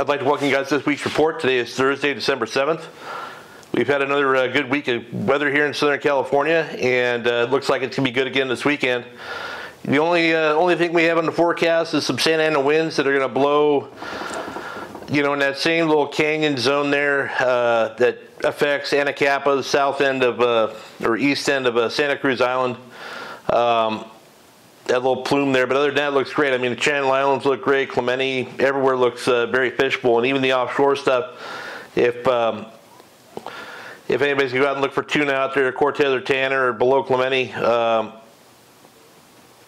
I'd like to welcome you guys to this week's report. Today is Thursday, December 7th. We've had another uh, good week of weather here in Southern California, and uh, it looks like it's going to be good again this weekend. The only uh, only thing we have on the forecast is some Santa Ana winds that are going to blow, you know, in that same little canyon zone there uh, that affects Anacapa, the south end of uh, or east end of uh, Santa Cruz Island. Um, that little plume there. But other than that, looks great. I mean, the Channel Islands look great. Clemente, everywhere looks uh, very fishable, and even the offshore stuff. If um, if anybody's going to go out and look for tuna out there, Cortez or Tanner or below Clemente, um,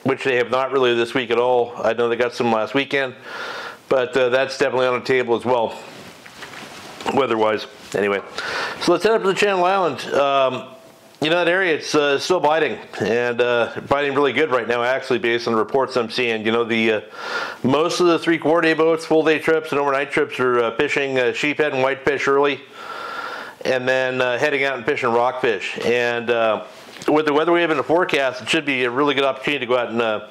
which they have not really this week at all. I know they got some last weekend, but uh, that's definitely on the table as well, weather-wise. Anyway, so let's head up to the Channel Islands. Um, you know that area, it's uh, still biting, and uh, biting really good right now. Actually, based on the reports I'm seeing, you know the uh, most of the three-quarter day boats, full-day trips, and overnight trips are uh, fishing uh, sheephead and whitefish early, and then uh, heading out and fishing rockfish. And with the weather we have in the forecast, it should be a really good opportunity to go out and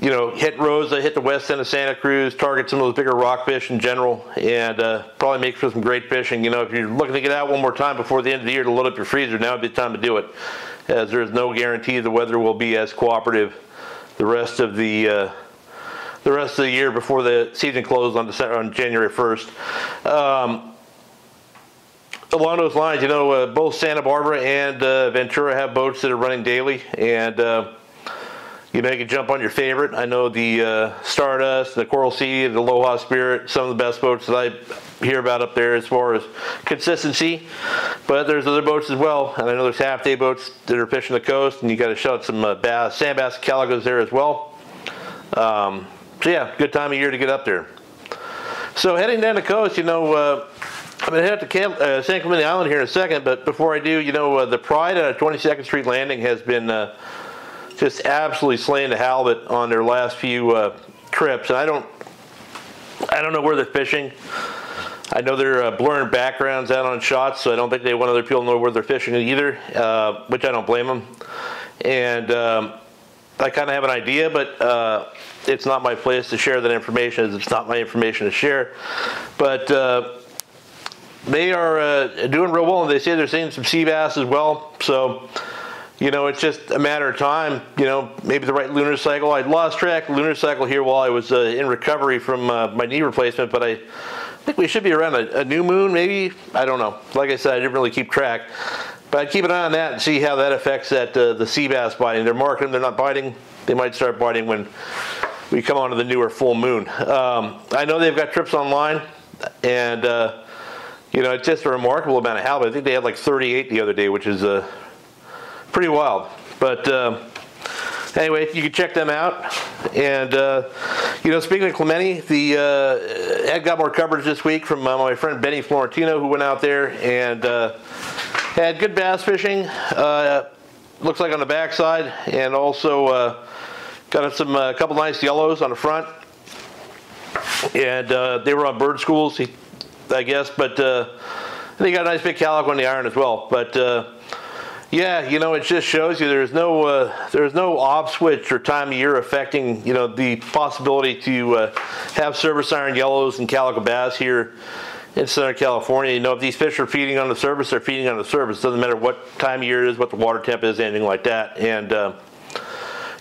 you know, hit Rosa, hit the west end of Santa Cruz, target some of those bigger rockfish in general, and uh, probably make for some great fishing. You know, if you're looking to get out one more time before the end of the year to load up your freezer, now would be the time to do it, as there's no guarantee the weather will be as cooperative the rest of the uh, the rest of the year before the season closes on December, on January 1st. Um, along those lines, you know, uh, both Santa Barbara and uh, Ventura have boats that are running daily, and uh, you make can jump on your favorite. I know the uh, Stardust, the Coral Sea, the Aloha Spirit, some of the best boats that I hear about up there as far as consistency. But there's other boats as well, and I know there's half day boats that are fishing the coast, and you got to shout some uh, bass, sand bass, calicos there as well. Um, so yeah, good time of year to get up there. So heading down the coast, you know, uh, I'm going to head up to Cam- uh, San Clemente Island here in a second, but before I do, you know, uh, the Pride at 22nd Street Landing has been uh, just absolutely slaying the halibut on their last few uh, trips. And I don't, I don't know where they're fishing. I know they're uh, blurring backgrounds out on shots, so I don't think they want other people to know where they're fishing either, uh, which I don't blame them. And um, I kind of have an idea, but uh, it's not my place to share that information. It's not my information to share. But uh, they are uh, doing real well, and they say they're seeing some sea bass as well. So you know, it's just a matter of time. You know, maybe the right lunar cycle. I lost track lunar cycle here while I was uh, in recovery from uh, my knee replacement, but I think we should be around a, a, new moon, maybe. I don't know. Like I said, I didn't really keep track, but I'd keep an eye on that and see how that affects that uh, the sea bass biting. They're marking, them, they're not biting. They might start biting when we come onto the newer full moon. Um, I know they've got trips online, and uh, you know, it's just a remarkable amount of halibut. I think they had like 38 the other day, which is a uh, pretty wild. But uh, anyway, you can check them out. And uh, you know, speaking of Clemente, the uh, had got more coverage this week from uh, my friend Benny Florentino, who went out there and uh, had good bass fishing. Uh, looks like on the backside, and also uh, got some a couple nice yellows on the front. And they were on bird schools, I guess, but they got a nice big calico on the iron as well. But yeah, you know, it just shows you there's no uh, there's no off switch or time of year affecting you know the possibility to uh, have service iron yellows and calico bass here in Southern California. You know, if these fish are feeding on the surface, they're feeding on the surface. Doesn't matter what time of year it is, what the water temp is, anything like that. And uh,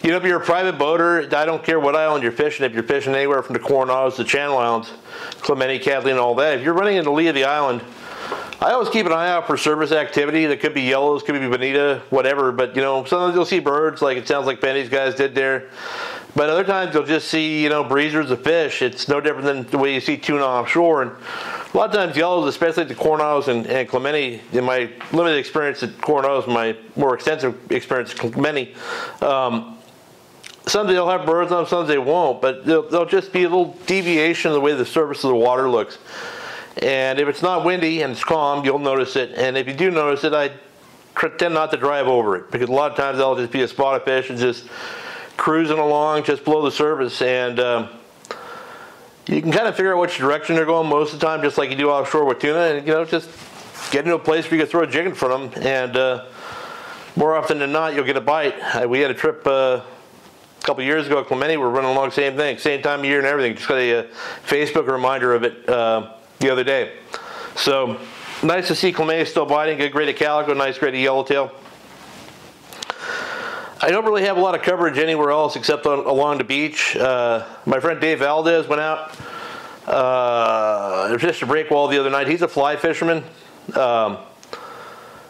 you know, if you're a private boater, I don't care what island you're fishing. If you're fishing anywhere from the Coronados to Channel Islands, Clemente, Catalina, all that, if you're running in the lee of the island I always keep an eye out for service activity. That could be yellows, could be bonita, whatever. But you know, sometimes you'll see birds, like it sounds like Benny's guys did there. But other times you'll just see, you know, breezers of fish. It's no different than the way you see tuna offshore. And a lot of times yellows, especially the Coronados and, and Clemente, in my limited experience at Coronados, my more extensive experience at Clemente, um, some they'll have birds on some they won't. But they'll, they'll just be a little deviation of the way the surface of the water looks. And if it's not windy and it's calm, you'll notice it. And if you do notice it, I tend not to drive over it because a lot of times I'll just be a spot of fish and just cruising along just below the surface. And um, you can kind of figure out which direction they're going most of the time, just like you do offshore with tuna. And you know, just get into a place where you can throw a jig in front of them. And uh, more often than not, you'll get a bite. Uh, we had a trip uh, a couple years ago at Clemente, we are running along the same thing, same time of year and everything. Just got a, a Facebook reminder of it uh, the other day. So nice to see Clemente still biting. Good grade of calico, nice grade of yellowtail. I don't really have a lot of coverage anywhere else except on, along the beach. Uh, my friend Dave Valdez went out uh, fished a break wall the other night. He's a fly fisherman, um,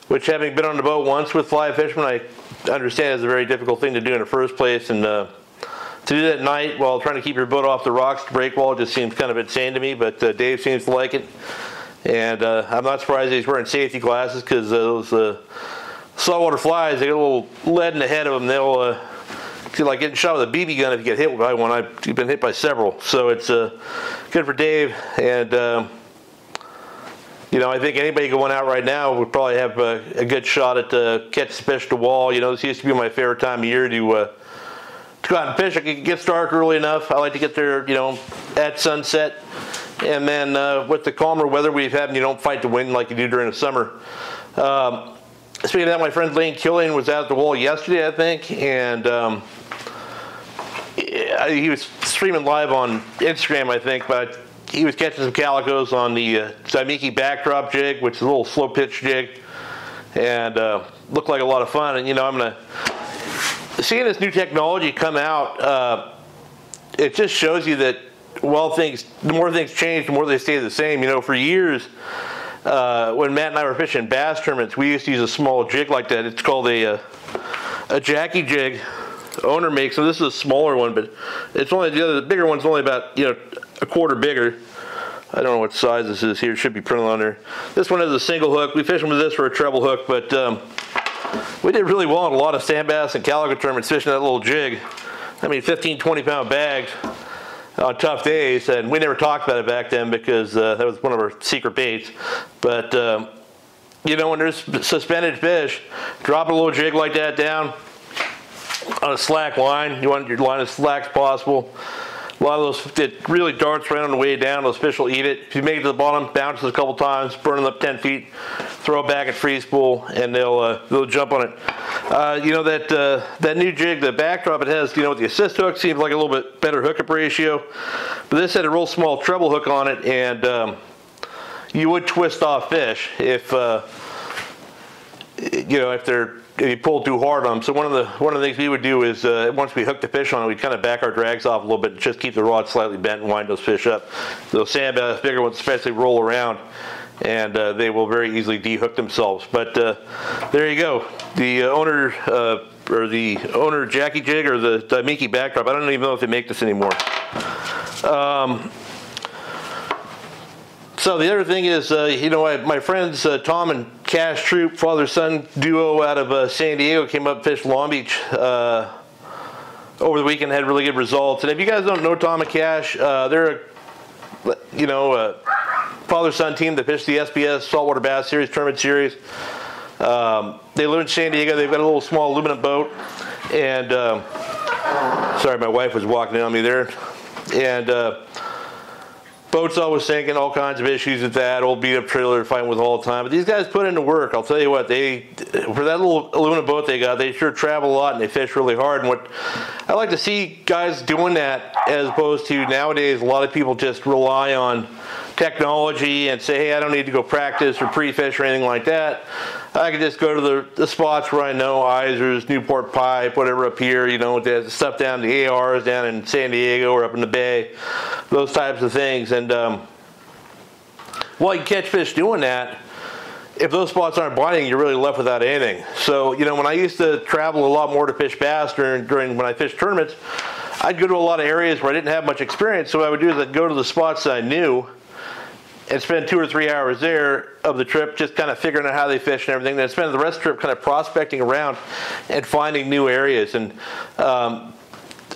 which having been on the boat once with fly fishermen, I understand is a very difficult thing to do in the first place. And uh, to do that at night while trying to keep your boat off the rocks, the break wall just seems kind of insane to me. But uh, Dave seems to like it, and uh, I'm not surprised he's wearing safety glasses because those uh, saltwater flies, they get a little lead in the head of them. They'll uh, feel like getting shot with a BB gun if you get hit by one. I've been hit by several, so it's uh, good for Dave. And um, you know, I think anybody going out right now would probably have a, a good shot at uh, catch fish to wall. You know, this used to be my favorite time of year uh, to go out and fish. I It gets dark early enough. I like to get there, you know, at sunset. And then uh, with the calmer weather we've had, you don't fight the wind like you do during the summer. Um, speaking of that, my friend Lane Killian was out at the wall yesterday, I think, and um, he was streaming live on Instagram, I think, but he was catching some calicos on the uh, Zaimiki backdrop jig, which is a little slow pitch jig, and uh, looked like a lot of fun. And you know, I'm gonna seeing this new technology come out. Uh, it just shows you that well, things the more things change, the more they stay the same. You know, for years. Uh, when Matt and I were fishing bass tournaments, we used to use a small jig like that. It's called a uh, a Jackie jig, owner makes So This is a smaller one, but it's only the other the bigger one's only about you know a quarter bigger. I don't know what size this is here. It should be printed on there. This one is a single hook. We fish with this for a treble hook, but um, we did really well in a lot of sand bass and calico tournaments fishing that little jig. I mean, 15, 20 pound bags on tough days, and we never talked about it back then because uh, that was one of our secret baits. But um, you know, when there's suspended fish, drop a little jig like that down, on a slack line. You want your line as slack as possible. A lot of those, it really darts right on the way down. Those fish will eat it. If you make it to the bottom, bounces a couple times, burn them up 10 feet, throw it back at free spool, and they'll uh, they'll jump on it. Uh, you know that uh, that new jig, the backdrop it has, you know, with the assist hook, seems like a little bit better hookup ratio. But this had a real small treble hook on it, and um, you would twist off fish if uh, you know if they're you pull too hard on them. So one of the one of the things we would do is uh, once we hook the fish on it, we kind of back our drags off a little bit, just keep the rod slightly bent and wind those fish up. Those sand bass, bigger ones, especially roll around, and uh, they will very easily dehook themselves. But uh, there you go. The uh, owner uh, or the owner Jackie Jig or the Daimiki backdrop. I don't even know if they make this anymore. Um, so the other thing is, uh, you know, I, my friends uh, Tom and Cash Troop, father-son duo out of uh, San Diego, came up fished Long Beach uh, over the weekend, had really good results. And if you guys don't know Tom and Cash, uh, they're, a, you know, a father-son team that fished the SBS Saltwater Bass Series Tournament Series. Um, they live in San Diego. They've got a little small aluminum boat, and um, sorry, my wife was walking on me there, and uh, boats always sinking, all kinds of issues with that. Old beat up trailer fighting with all the time. But these guys put into work. I'll tell you what, they for that little aluminum boat they got, they sure travel a lot and they fish really hard. And what I like to see guys doing that as opposed to nowadays, a lot of people just rely on technology and say, hey, I don't need to go practice or pre-fish or anything like that. I could just go to the, the spots where I know Izers, Newport Pipe, whatever up here, you know, the stuff down the ARs down in San Diego or up in the Bay, those types of things. And um, while you catch fish doing that, if those spots aren't biting, you're really left without anything. So, you know, when I used to travel a lot more to fish bass during, during when I fished tournaments, I'd go to a lot of areas where I didn't have much experience. So what I would do is I'd go to the spots that I knew and spend two or three hours there of the trip just kind of figuring out how they fish and everything. Then spend the rest of the trip kind of prospecting around and finding new areas. And um,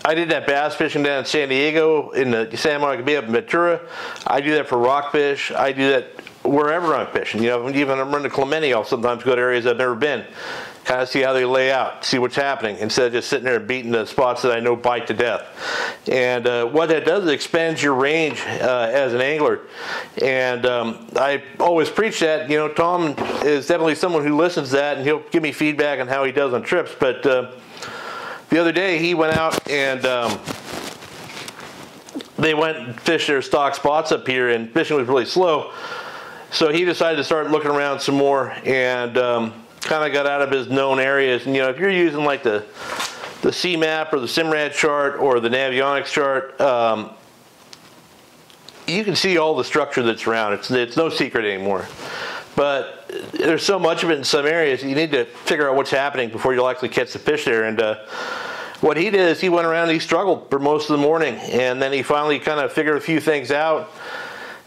I did that bass fishing down in San Diego in the San Monica Bay up in Ventura. I do that for rockfish. I do that wherever I'm fishing. You know, even I'm running to Clemente, I'll sometimes go to areas I've never been kind of see how they lay out, see what's happening, instead of just sitting there and beating the spots that I know bite to death. And uh, what that does is expands your range uh, as an angler. And um, I always preach that. You know, Tom is definitely someone who listens to that, and he'll give me feedback on how he does on trips. But uh, the other day he went out and um, they went and fished their stock spots up here, and fishing was really slow. So he decided to start looking around some more and um, kind of got out of his known areas. And you know, if you're using like the the CMAP or the Simrad chart or the Navionics chart, um, you can see all the structure that's around. It's it's no secret anymore. But there's so much of it in some areas, you need to figure out what's happening before you'll actually catch the fish there. And uh, what he did is he went around he struggled for most of the morning, and then he finally kind of figured a few things out.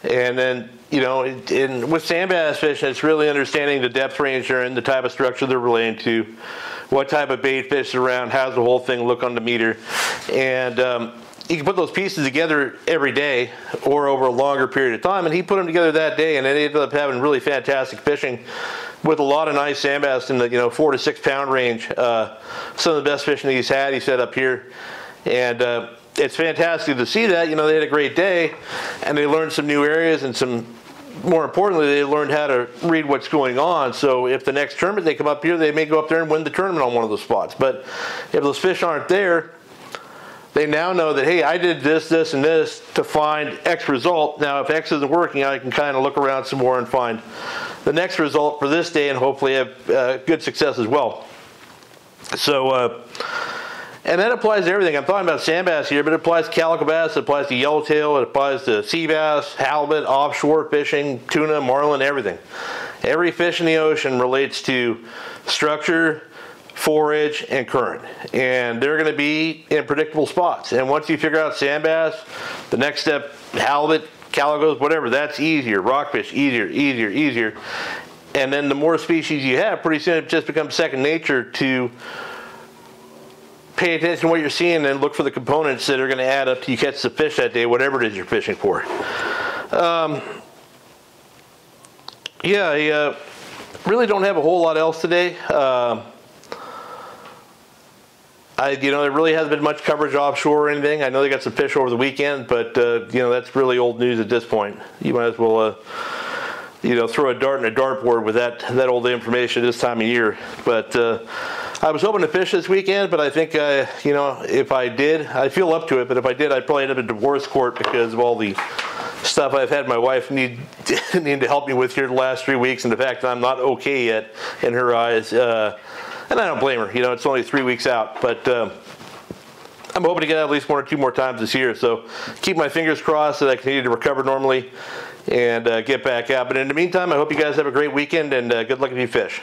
And then, you know, in, with sand bass fishing, it's really understanding the depth range they're in, the type of structure they're relating to, what type of bait fish around, how's the whole thing look on the meter. And um, you can put those pieces together every day or over a longer period of time. And he put them together that day, and it ended up having really fantastic fishing with a lot of nice sand bass in the you know four to six pound range. Uh, some of the best fishing he's had. He said up here, and uh, it's fantastic to see that. You know, they had a great day, and they learned some new areas and some. More importantly, they learned how to read what's going on. So if the next tournament they come up here, they may go up there and win the tournament on one of those spots. But if those fish aren't there, they now know that, hey, I did this, this, and this to find X result. Now, if X isn't working, I can kind of look around some more and find the next result for this day and hopefully have uh, good success as well. So, uh, and that applies to everything. I'm talking about sand bass here, but it applies to calico bass, it applies to yellowtail, it applies to sea bass, halibut, offshore fishing, tuna, marlin, everything. Every fish in the ocean relates to structure, forage, and current. And they're going to be in predictable spots. And once you figure out sand bass, the next step, halibut, calicos, whatever, that's easier. Rockfish, easier, easier, easier. And then the more species you have, pretty soon it just becomes second nature to pay attention to what you're seeing and look for the components that are going to add up to you catch the fish that day, whatever it is you're fishing for. Um, yeah, I uh, really don't have a whole lot else today. Uh, I, you know, there really hasn't been much coverage offshore or anything. I know they got some fish over the weekend, but uh, you know that's really old news at this point. You might as well, uh, you know, throw a dart in a dartboard with that that old information this time of year. But uh, I was hoping to fish this weekend, but I think, uh, you know, if I did, I feel up to it. But if I did, I'd probably end up in divorce court because of all the stuff I've had my wife need need to help me with here the last three weeks, and the fact that I'm not okay yet in her eyes. Uh, and I don't blame her. You know, it's only three weeks out, but um, I'm hoping to get out at least one or two more times this year. So keep my fingers crossed that I continue to recover normally and uh, get back out. But in the meantime, I hope you guys have a great weekend and uh, good luck if you fish.